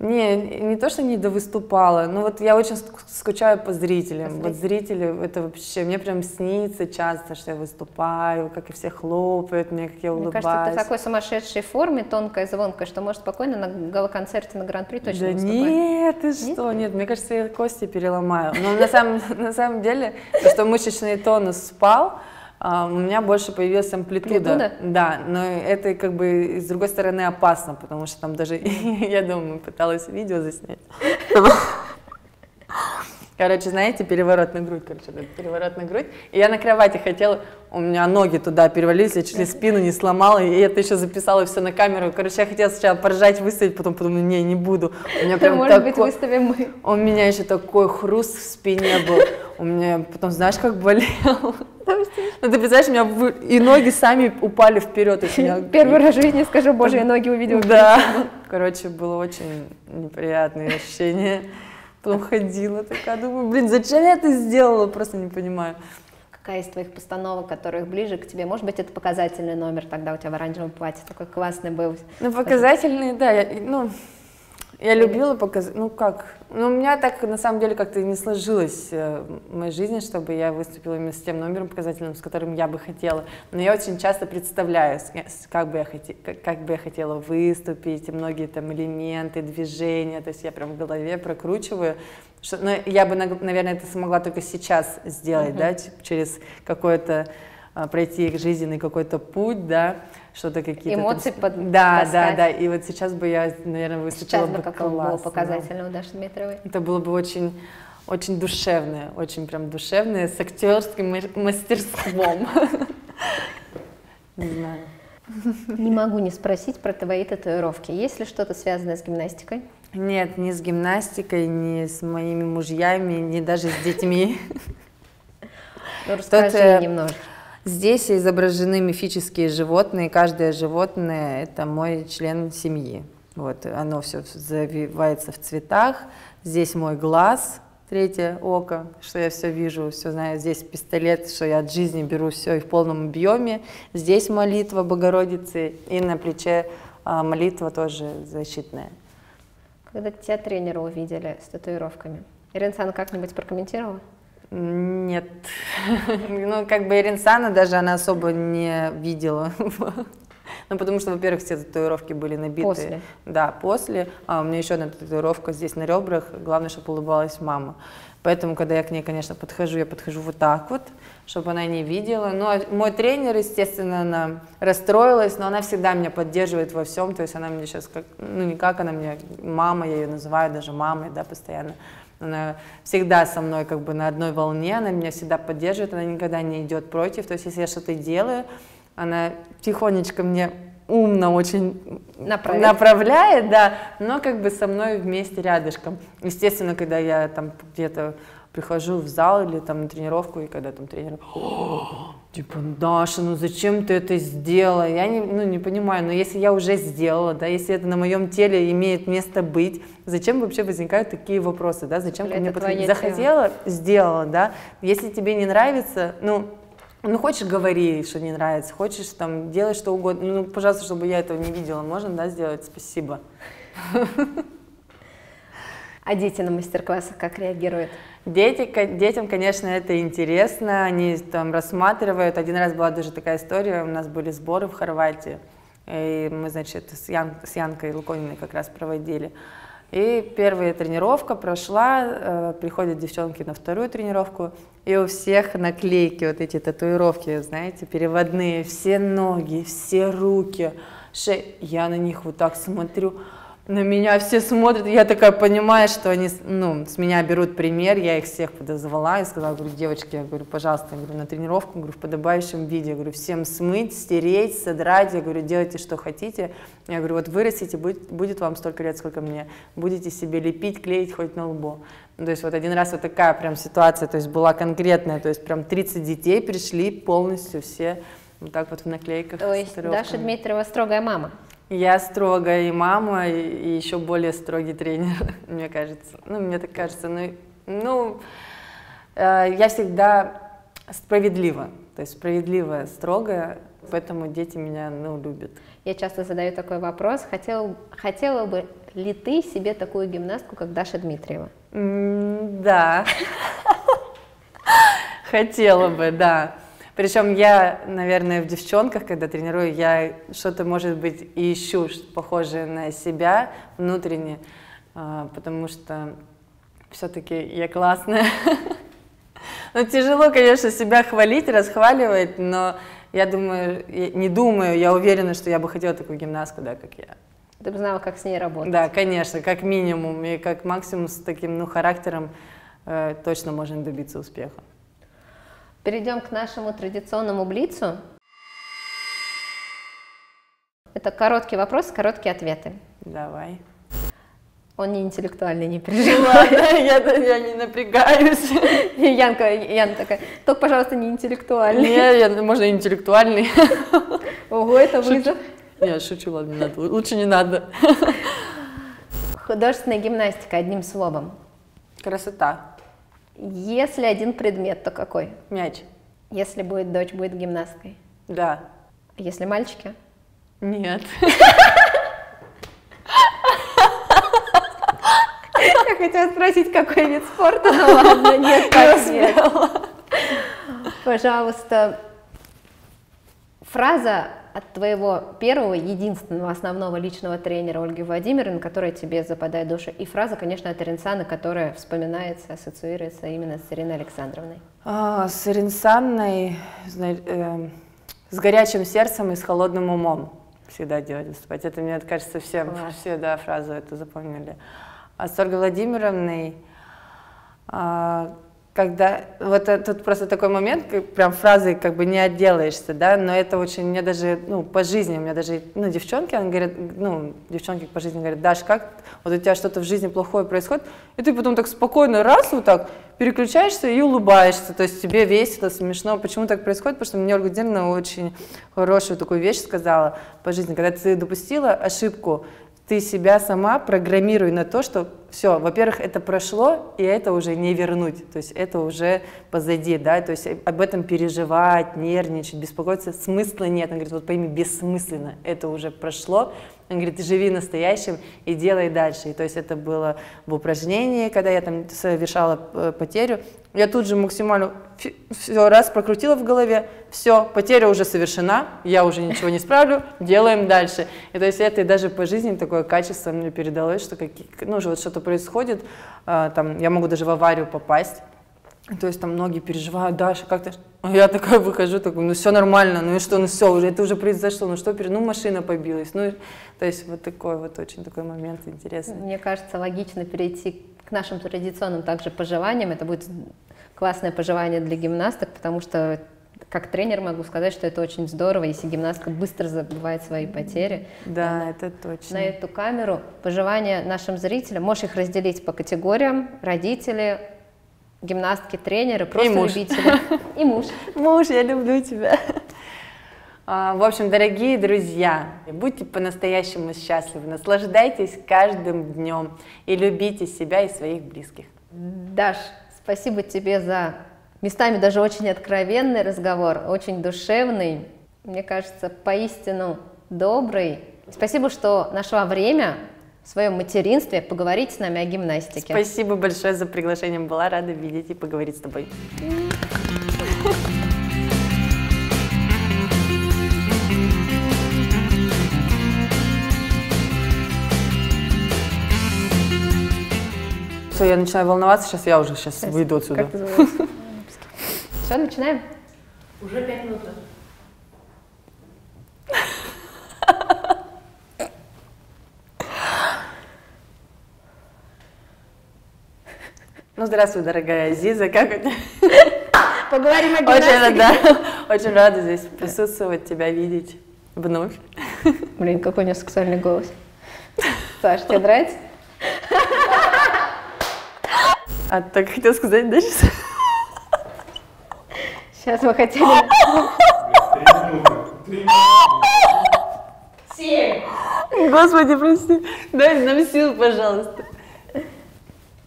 Не, не то, что не довыступала, но вот я очень ск- скучаю по зрителям. По Вот зрители, это вообще, мне прям снится часто, что я выступаю, как и все хлопают мне, как я Мне улыбаюсь. кажется, ты в такой сумасшедшей форме, тонкой, звонкой, что можешь спокойно на гала-концерте на Гран-при точно да выступать. нет, ты что, нет, мне кажется, я кости переломаю. Но на самом, на самом деле, то, что мышечный тонус спал, у меня больше появилась амплитуда. Амплитуда? Да, но это как бы с другой стороны опасно, потому что там даже, (laughs) я думаю, пыталась видео заснять. (laughs) Короче, знаете, переворот на грудь, короче, переворот на грудь. И я на кровати хотела, у меня ноги туда перевалились, я чуть ли спину не сломала, и это еще записала все на камеру. Короче, я хотела сначала поржать, выставить, потом подумала, не, не буду. У меня прям Может быть, такой- выставим мы. у меня еще такой хруст в спине был. У меня потом, знаешь, как болело. Ну, ты представляешь, у меня вы- и ноги сами упали вперед. меня- (laughs) Первый раз в жизни скажу, боже, я ноги увидела. Да. Короче, было очень неприятное ощущение. Потом ходила такая, думаю, блин, зачем я это сделала? Просто не понимаю. Какая из твоих постановок, которых ближе к тебе? Может быть, это показательный номер тогда у тебя в оранжевом платье такой классный был. Ну, показательные, да, я, ну, я любила показать, ну как, ну у меня так на самом деле как-то не сложилось э, в моей жизни, чтобы я выступила именно с тем номером показательным, с которым я бы хотела. Но я очень часто представляю, с- как бы я, хоте, как, как бы я хотела выступить, и многие там элементы, движения, то есть я прям в голове прокручиваю. Что, ну, я бы, наверное, это смогла только сейчас сделать, да, ч- через какое-то а, пройти жизненный какой-то путь, да, что-то какие-то... там Эмоции с- под- Да, да, таскать. да, и вот сейчас бы я, наверное, выступила Сейчас бы бы было классно, да. показательного у Даши Дмитриевой? Это было бы очень, очень душевное, очень прям душевное, с актерским ма- мастерством. (laughs) Не знаю. Не могу не спросить про твои татуировки. Есть ли что-то связанное с гимнастикой? Нет, ни с гимнастикой, ни с моими мужьями, ни даже с детьми. Ну, расскажи немножко. Здесь изображены мифические животные. Каждое животное – это мой член семьи. Вот, оно все завивается в цветах. Здесь мой глаз, третье око, что я все вижу, все знаю. Здесь пистолет, что я от жизни беру все и в полном объеме. Здесь молитва Богородицы и на плече а, молитва тоже защитная. Когда тебя тренера увидели с татуировками, Ирина Сан как-нибудь прокомментировала? Нет. (laughs) Ну, как бы Иринсана даже она особо не видела. (laughs) Ну, потому что, во-первых, все татуировки были набиты. После. Да, после. А у меня еще одна татуировка здесь на ребрах. Главное, чтобы улыбалась мама. Поэтому, когда я к ней, конечно, подхожу, я подхожу вот так вот, чтобы она не видела. Ну, а мой тренер, естественно, она расстроилась, но она всегда меня поддерживает во всем. То есть она мне сейчас, как, ну, не как она мне, мама, я ее называю даже мамой, да, постоянно. Она всегда со мной как бы на одной волне, она меня всегда поддерживает, она никогда не идет против. То есть если я что-то делаю, она тихонечко мне умно очень Направит. направляет, да, но как бы со мной вместе рядышком. Естественно, когда я там где-то прихожу в зал или там на тренировку, и когда там тренер, типа, Даша, ну зачем ты это сделала? Я не, ну, не понимаю, но если я уже сделала, да, если это на моем теле имеет место быть, зачем вообще возникают такие вопросы, да, зачем ко мне подходить? Захотела, сделала, да, если тебе не нравится, ну, ну, хочешь, говори, что не нравится, хочешь, там, делай что угодно. Ну, пожалуйста, чтобы я этого не видела, можно, да, сделать? Спасибо. (laughs) А дети на мастер-классах как реагируют? Дети, детям, конечно, это интересно, они там рассматривают. Один раз была даже такая история, у нас были сборы в Хорватии, и мы, значит, с, Ян, с Янкой Лукониной как раз проводили. И первая тренировка прошла, э, приходят девчонки на вторую тренировку, и у всех наклейки, вот эти татуировки, знаете, переводные, все ноги, все руки, шея. Я на них вот так смотрю, на меня все смотрят, я такая понимаю, что они ну, с меня берут пример, я их всех подозвала и сказала, говорю, девочки, я говорю, пожалуйста, я говорю, на тренировку, говорю, в подобающем виде, я говорю, всем смыть, стереть, содрать, я говорю, делайте, что хотите, я говорю, вот вырастите, будет, будет вам столько лет, сколько мне, будете себе лепить, клеить хоть на лбу. Ну, то есть вот один раз вот такая прям ситуация, то есть была конкретная, то есть прям 30 детей пришли полностью все вот так вот в наклейках. То есть Даша Дмитриева строгая мама? Я строгая и мама, и еще более строгий тренер, (laughs) мне кажется. Ну, мне так кажется. Ну, ну э, я всегда справедлива, то есть справедливая, строгая, поэтому дети меня, ну, любят. Я часто задаю такой вопрос. Хотела, хотела бы ли ты себе такую гимнастку, как Даша Дмитриева? Mm, да. (laughs) Хотела бы, да. Причем я, наверное, в девчонках, когда тренирую, я что-то, может быть, и ищу похожее на себя внутренне, а, потому что все-таки я классная. (laughs) Ну, тяжело, конечно, себя хвалить, расхваливать, но я думаю, не думаю, я уверена, что я бы хотела такую гимнастку, да, как я. Ты бы знала, как с ней работать. Да, конечно, как минимум, и как максимум с таким, ну, характером э, точно можно добиться успеха. Перейдем к нашему традиционному блицу. Это короткий вопрос, короткие ответы. Давай. Он не интеллектуальный, не переживай. я, я не напрягаюсь. (laughs) Янка, Яна такая, только, пожалуйста, не интеллектуальный. Не, можно интеллектуальный. (laughs) Ого, это вызов. Я шучу, ладно, не надо. Лучше не надо. Художественная гимнастика, одним словом. Красота. Если один предмет, то какой? Мяч. Если будет дочь, будет гимнасткой? Да. Если мальчики? Нет. Я хотела спросить, какой вид спорта, но ладно, нет, так нет. Пожалуйста, фраза от твоего первого, единственного, основного личного тренера Ольги Владимировны, которая тебе западает в душу, и фраза, конечно, от Иринсаны, которая вспоминается, ассоциируется именно с Ириной Александровной. А, с Иринсанной, э, с горячим сердцем и с холодным умом всегда делать выступать. Это, мне кажется, всем, Класс. все, да, фразу эту запомнили. А с Ольгой Владимировной, а, когда вот тут просто такой момент, прям фразы как бы не отделаешься, да, но это очень, мне даже, ну, по жизни, у меня даже, ну, девчонки, они говорят, ну, девчонки по жизни говорят, Даш, как вот у тебя что-то в жизни плохое происходит, и ты потом так спокойно раз вот так переключаешься и улыбаешься, то есть тебе весело, смешно. Почему так происходит? Потому что мне Ольга Дельна очень хорошую такую вещь сказала по жизни, когда ты допустила ошибку, ты себя сама программируй на то, что все, во-первых, это прошло, и это уже не вернуть, то есть это уже позади, да, то есть об этом переживать, нервничать, беспокоиться, смысла нет. Он говорит, вот пойми, бессмысленно, это уже прошло, он говорит, живи настоящим и делай дальше. И то есть это было в упражнении, когда я там совершала э, потерю. Я тут же максимально все раз прокрутила в голове, все, потеря уже совершена, я уже ничего не справлю, делаем дальше. И то есть это и даже по жизни такое качество мне передалось, что какие, ну, вот что-то происходит, а, там, я могу даже в аварию попасть, то есть там многие переживают, Даша, как ты? А я такая выхожу, такой, ну все нормально, ну и что, ну все, уже это уже произошло, ну что, ну машина побилась, ну то есть вот такой вот очень такой момент интересный. Мне кажется, логично перейти к нашим традиционным также пожеланиям. Это будет классное пожелание для гимнасток, потому что как тренер могу сказать, что это очень здорово, если гимнастка быстро забывает свои потери. Да, на, это точно. На эту камеру пожелания нашим зрителям, можешь их разделить по категориям, родители, гимнастки, тренеры, просто муж. любители. И муж. (laughs) Муж, я люблю тебя. А, В общем, дорогие друзья, будьте по-настоящему счастливы, наслаждайтесь каждым днем и любите себя и своих близких. Даш, спасибо тебе за местами даже очень откровенный разговор, очень душевный, мне кажется, поистину добрый. Спасибо, что нашла время в своем материнстве поговорить с нами о гимнастике. Спасибо большое за приглашение, была рада видеть и поговорить с тобой. Все, я начинаю волноваться, сейчас я уже сейчас выйду отсюда. Как? (laughs) Все, начинаем? Уже пять минут. Ну, здравствуй, дорогая Азиза, как у тебя? Поговорим о Очень гимнастике. рада, очень рада здесь присутствовать, тебя видеть вновь. Блин, какой у нее сексуальный голос. Саш, тебе нравится? А так хотел сказать дальше. Сейчас мы хотели... Семь. Господи, прости. Дай нам сил, пожалуйста.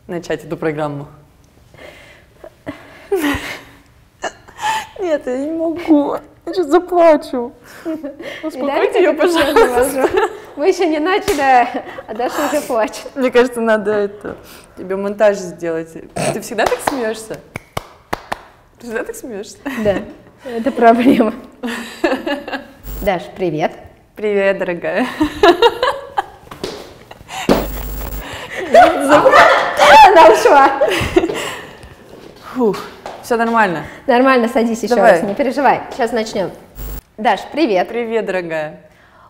Начать эту программу. Нет, я не могу. Я сейчас заплачу. Успокойте ее, пожалуйста. Мы еще не начали, а Даша уже плачет. Мне кажется, надо это тебе монтаж сделать. Ты всегда так смеешься? Ты всегда так смеешься? Да, это проблема. Даш, привет. Привет, дорогая. Она ушла. Фух, все нормально. Нормально, садись еще Давай. раз, не переживай. Сейчас начнем. Даш, привет. Привет, дорогая.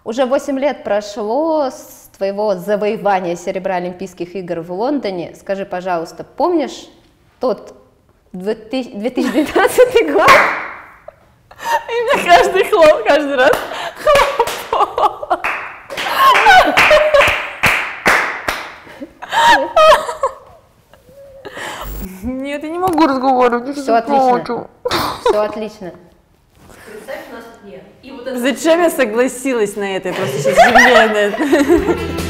Уже 8 лет прошло с твоего завоевания серебра Олимпийских игр в Лондоне. Скажи, пожалуйста, помнишь тот 2000 2012 год? И мне каждый хлоп, каждый раз. Нет, я не могу разговаривать. Все отлично. Все отлично. Представь, у нас нет. И вот это Зачем я согласилась на это? Я просто сейчас земля на это. (laughs)